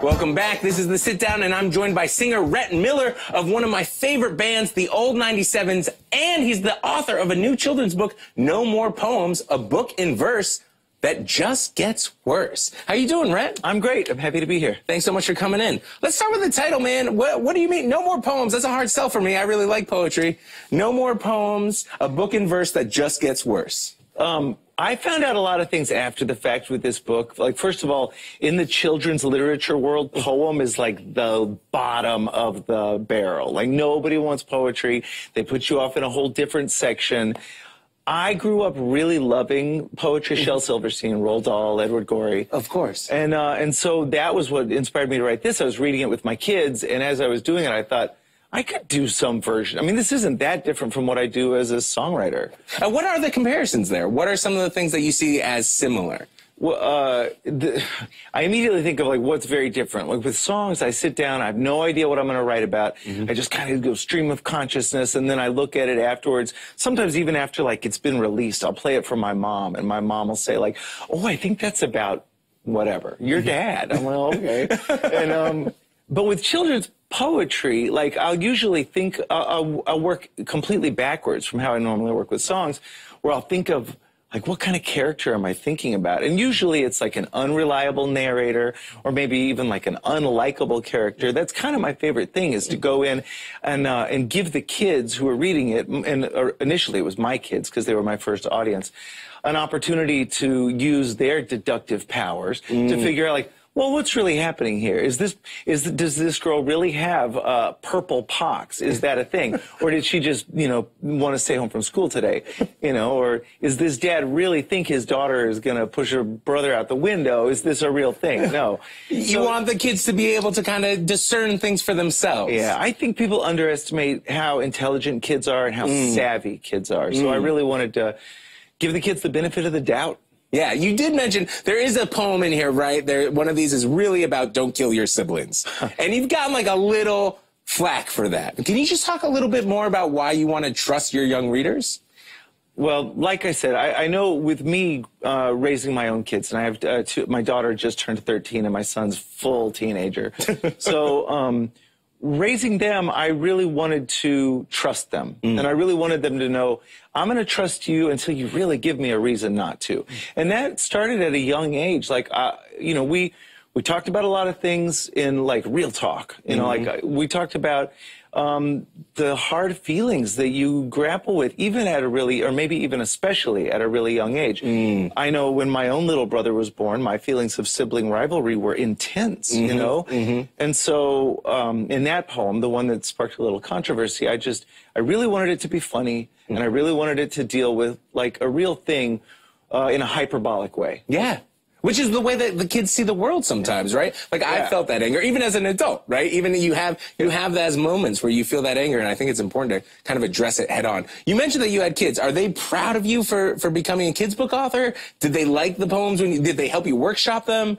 Welcome back. This is the sit down, and I'm joined by singer Rhett Miller of one of my favorite bands, the Old 97s, and he's the author of a new children's book, No More Poems, a book in verse that just gets worse. How you doing, Rhett? I'm great. I'm happy to be here. Thanks so much for coming in. Let's start with the title, man. What, what do you mean? No more poems. That's a hard sell for me. I really like poetry. No more poems, a book in verse that just gets worse. Um, I found out a lot of things after the fact with this book. Like, first of all, in the children's literature world, poem is like the bottom of the barrel. Like, nobody wants poetry. They put you off in a whole different section. I grew up really loving poetry, mm-hmm. Shel Silverstein, Roald Dahl, Edward Gorey. Of course. And, uh, and so that was what inspired me to write this. I was reading it with my kids, and as I was doing it, I thought, I could do some version. I mean, this isn't that different from what I do as a songwriter. Uh, what are the comparisons there? What are some of the things that you see as similar? Well, uh, the, I immediately think of like what's very different. Like with songs, I sit down, I have no idea what I'm going to write about. Mm-hmm. I just kind of go stream of consciousness, and then I look at it afterwards. Sometimes even after like it's been released, I'll play it for my mom, and my mom will say like, "Oh, I think that's about whatever your dad." I'm like, "Okay," and um, but with children's poetry, like I'll usually think uh, I'll, I'll work completely backwards from how I normally work with songs, where I'll think of like what kind of character am I thinking about? And usually it's like an unreliable narrator or maybe even like an unlikable character. That's kind of my favorite thing is to go in and uh, and give the kids who are reading it and initially it was my kids because they were my first audience an opportunity to use their deductive powers mm. to figure out like well, what's really happening here? Is this is does this girl really have uh, purple pox? Is that a thing, or did she just you know want to stay home from school today? You know, or is this dad really think his daughter is going to push her brother out the window? Is this a real thing? No. you so, want the kids to be able to kind of discern things for themselves. Yeah, I think people underestimate how intelligent kids are and how mm. savvy kids are. So mm. I really wanted to give the kids the benefit of the doubt. Yeah, you did mention there is a poem in here, right? There, one of these is really about don't kill your siblings, and you've gotten like a little flack for that. Can you just talk a little bit more about why you want to trust your young readers? Well, like I said, I, I know with me uh, raising my own kids, and I have uh, two, my daughter just turned 13, and my son's full teenager. so. Um, raising them, I really wanted to trust them. Mm. And I really wanted them to know, I'm going to trust you until you really give me a reason not to. Mm. And that started at a young age. Like, uh, you know, we, we talked about a lot of things in like real talk. You know, mm-hmm. like uh, we talked about um, the hard feelings that you grapple with, even at a really, or maybe even especially at a really young age. Mm. I know when my own little brother was born, my feelings of sibling rivalry were intense, mm-hmm. you know? Mm-hmm. And so um, in that poem, the one that sparked a little controversy, I just, I really wanted it to be funny, mm-hmm. and I really wanted it to deal with like a real thing uh, in a hyperbolic way. Yeah. Which is the way that the kids see the world sometimes, right? Like yeah. I felt that anger, even as an adult, right? Even you have you have those moments where you feel that anger, and I think it's important to kind of address it head on. You mentioned that you had kids. Are they proud of you for for becoming a kids book author? Did they like the poems? When you, did they help you workshop them?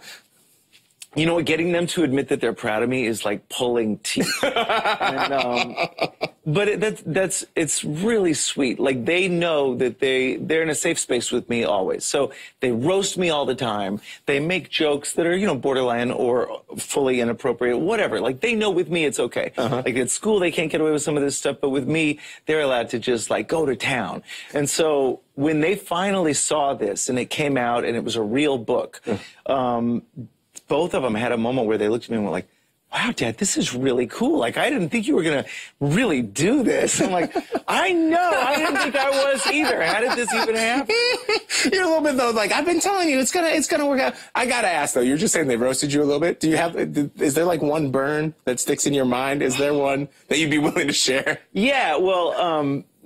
You know, getting them to admit that they're proud of me is like pulling teeth. and, um, but it, that's that's it's really sweet. Like they know that they they're in a safe space with me always. So they roast me all the time. They make jokes that are you know borderline or fully inappropriate, whatever. Like they know with me it's okay. Uh-huh. Like at school they can't get away with some of this stuff, but with me they're allowed to just like go to town. And so when they finally saw this and it came out and it was a real book. Um, both of them had a moment where they looked at me and were like, wow, Dad, this is really cool. Like, I didn't think you were going to really do this. I'm like, I know. I didn't think I was either. How did this even happen? You're a little bit though, like, I've been telling you, it's going to, it's going to work out. I got to ask though, you're just saying they roasted you a little bit. Do you have, is there like one burn that sticks in your mind? Is there one that you'd be willing to share? Yeah. Well, um,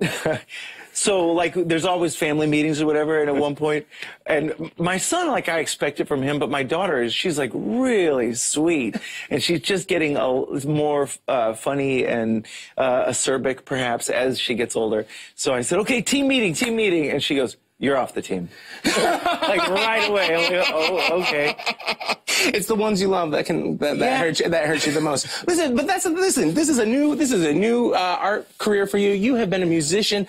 So like, there's always family meetings or whatever. And at one point, and my son, like, I expect it from him, but my daughter is, she's like really sweet, and she's just getting a, more uh, funny and uh, acerbic, perhaps, as she gets older. So I said, okay, team meeting, team meeting, and she goes. You're off the team. like right away. Like, oh, okay. It's the ones you love that can that, that yeah. hurt you, that hurt you the most. Listen, but that's listen. This is a new this is a new uh, art career for you. You have been a musician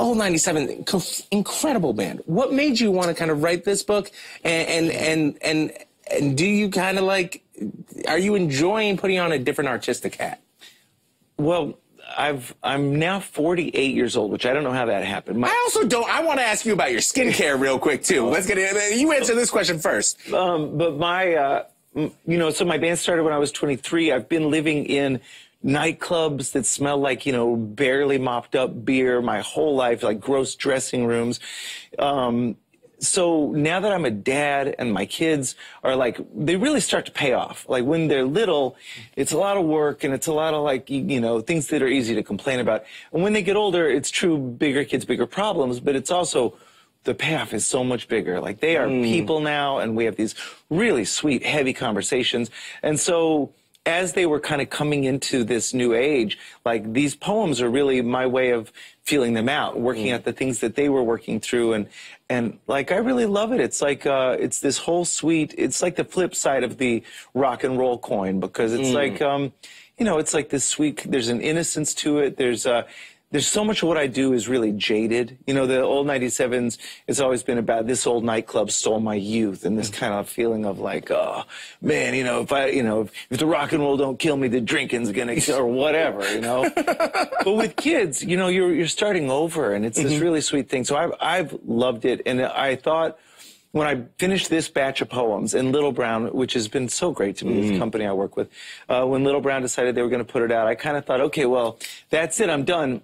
Old 97, incredible band. What made you want to kind of write this book and, and, and, and And do you kind of like, are you enjoying putting on a different artistic hat? Well, I've I'm now 48 years old, which I don't know how that happened. My, I also don't. I want to ask you about your skincare real quick too. Let's get it. You answer this question first. Um, but my, uh, you know, so my band started when I was 23. I've been living in nightclubs that smell like you know barely mopped up beer my whole life, like gross dressing rooms. Um, so now that I'm a dad and my kids are like, they really start to pay off. Like when they're little, it's a lot of work and it's a lot of like, you know, things that are easy to complain about. And when they get older, it's true, bigger kids, bigger problems, but it's also, the payoff is so much bigger. Like they are mm. people now and we have these really sweet, heavy conversations. And so, as they were kind of coming into this new age, like these poems are really my way of feeling them out, working mm. at the things that they were working through, and and like I really love it. It's like uh, it's this whole suite. It's like the flip side of the rock and roll coin because it's mm. like um, you know, it's like this sweet. There's an innocence to it. There's uh, there's so much of what I do is really jaded. You know, the old 97s, it's always been about this old nightclub stole my youth and this kind of feeling of like, oh, man, you know, if I, you know, if the rock and roll don't kill me, the drinking's gonna kill, or whatever, you know. but with kids, you know, you're, you're starting over and it's this mm-hmm. really sweet thing. So I've, I've loved it. And I thought, when I finished this batch of poems and Little Brown, which has been so great to me, mm. this company I work with, uh, when Little Brown decided they were going to put it out, I kind of thought, okay, well, that's it, I'm done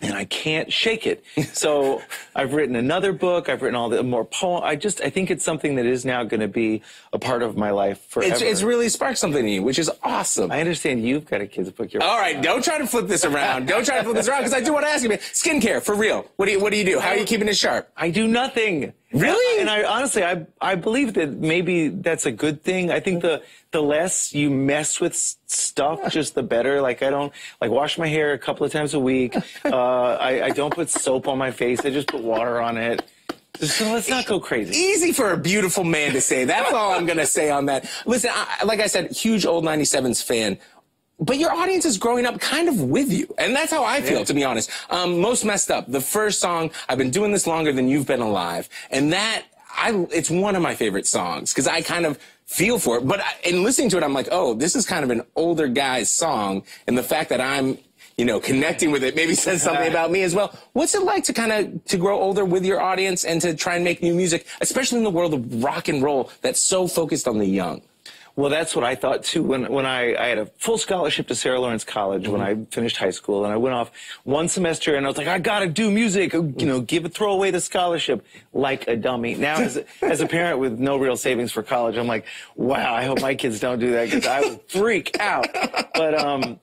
and I can't shake it. So I've written another book. I've written all the more poem. I just I think it's something that is now going to be a part of my life forever. It's, it's, really sparked something in you, which is awesome. I understand you've got a kid's book. You're all right. Don't try to flip this around. don't try to flip this around because I do want to ask you, man. Skincare for real. What do you What do you do? How are you keeping it sharp? I do nothing. Really? And I honestly, I I believe that maybe that's a good thing. I think the the less you mess with stuff, just the better. Like I don't like wash my hair a couple of times a week. Uh, I, I don't put soap on my face. I just put water on it. So let's not go crazy. Easy for a beautiful man to say. That's all I'm going to say on that. Listen, I, like I said, huge old 97s fan but your audience is growing up kind of with you. And that's how I feel, yeah. to be honest. Um, most messed up. The first song, I've been doing this longer than you've been alive. And that, I, it's one of my favorite songs because I kind of feel for it. But in listening to it, I'm like, oh, this is kind of an older guy's song. And the fact that I'm, you know, connecting with it maybe says something about me as well. What's it like to kind of, to grow older with your audience and to try and make new music, especially in the world of rock and roll that's so focused on the young? Well, that's what I thought too. When when I, I had a full scholarship to Sarah Lawrence College mm-hmm. when I finished high school, and I went off one semester, and I was like, I gotta do music. You know, give throw away the scholarship like a dummy. Now, as a, as a parent with no real savings for college, I'm like, wow. I hope my kids don't do that because I would freak out. But um,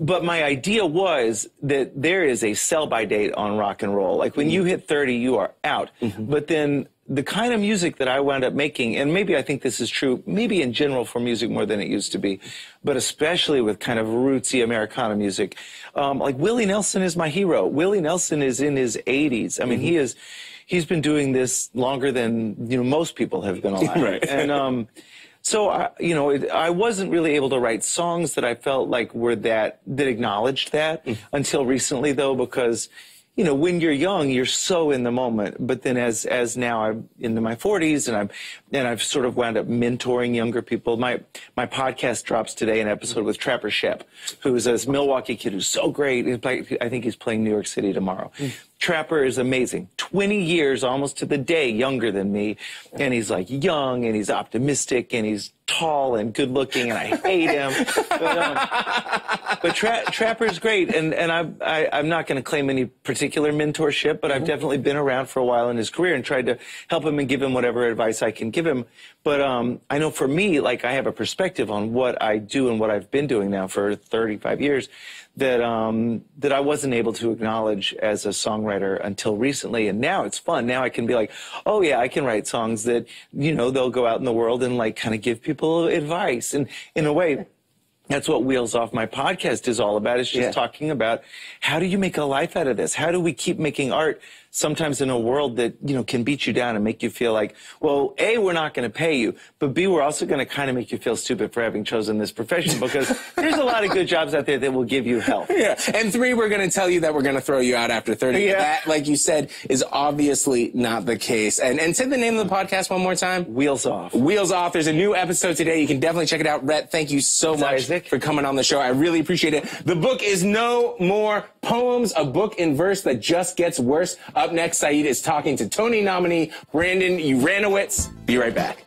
but my idea was that there is a sell by date on rock and roll. Like when mm-hmm. you hit 30, you are out. Mm-hmm. But then the kind of music that I wound up making, and maybe I think this is true, maybe in general for music more than it used to be, but especially with kind of rootsy Americana music. Um, like Willie Nelson is my hero. Willie Nelson is in his 80s. I mean, mm-hmm. he is, he's been doing this longer than, you know, most people have been alive. right. And, um, so I, you know, it, I wasn't really able to write songs that I felt like were that that acknowledged that mm. until recently, though, because you know, when you're young, you're so in the moment. But then as, as now I'm into my 40s and I'm, and I've sort of wound up mentoring younger people. My, my podcast drops today, an episode with Trapper Schoepp, who's this Milwaukee kid who's so great. I think he's playing New York City tomorrow. Mm. Trapper is amazing. 20 years almost to the day younger than me. And he's like young and he's optimistic and he's tall and good looking and I hate him. but, um, but Tra- Trapper's great. And, and I, I, am not going to claim any particular mentorship, but I've mm-hmm. definitely been around for a while in his career and tried to help him and give him whatever advice I can give him. But um, I know for me, like I have a perspective on what I do and what I've been doing now for 35 years that um, that I wasn't able to acknowledge as a songwriter until recently, and now it's fun. Now I can be like, oh yeah, I can write songs that you know they'll go out in the world and like kind of give people advice, and in a way. That's what Wheels Off my podcast is all about. It's just yeah. talking about how do you make a life out of this? How do we keep making art sometimes in a world that, you know, can beat you down and make you feel like, well, A, we're not going to pay you, but B, we're also going to kind of make you feel stupid for having chosen this profession because there's a lot of good jobs out there that will give you help. Yeah. And three, we're going to tell you that we're going to throw you out after 30. Yeah. That, like you said, is obviously not the case. And, and say the name of the podcast one more time. Wheels off. Wheels Off. There's a new episode today. You can definitely check it out. Rhett, thank you so much Isaac. for coming on the show. I really appreciate it. The book is No More Poems, a book in verse that just gets worse. Up next, Saeed is talking to Tony nominee Brandon Uranowitz. Be right back.